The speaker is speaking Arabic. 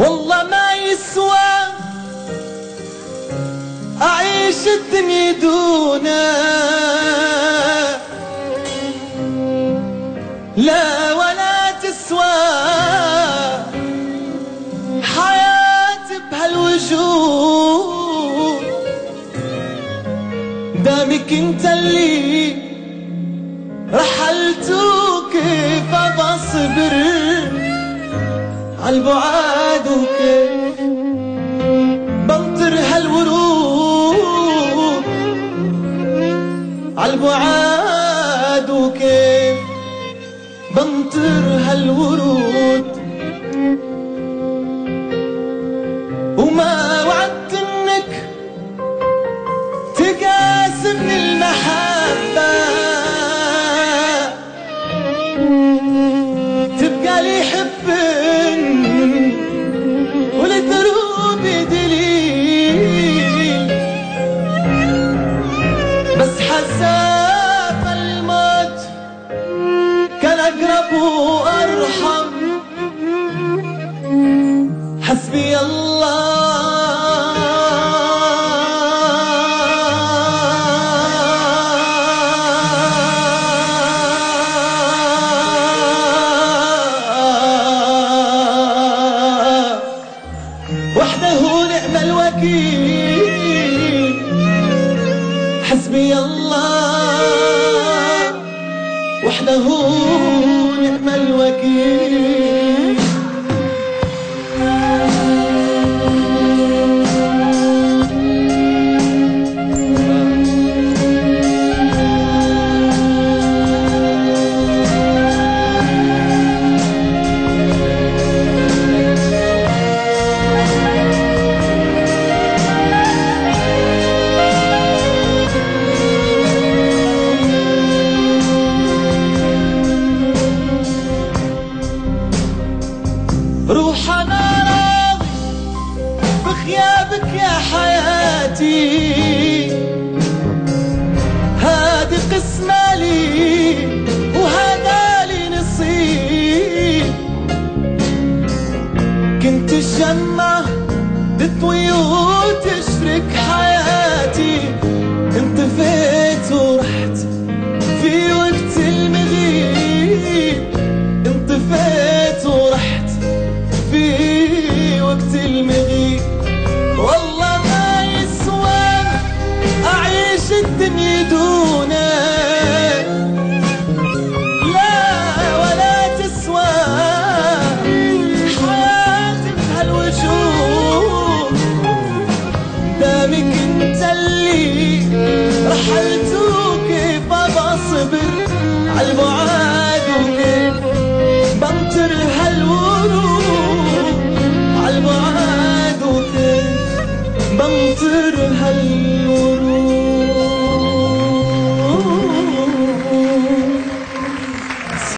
والله ما يسوى أعيش الدنيا دونا لا ولا تسوى حياتي بهالوجود. دامك انت اللي رحلت وكيف بصبر؟ عالبعاد عالبعاد وأرحم حسبي الله. وحده نعم الوكيل. حسبي الله. وحده الوكيل بخيابك يا حياتي. هادي قسمة لي وهذا لي نصيب. كنت الشمة تطوي وتشرك حياتي.